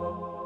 Lord.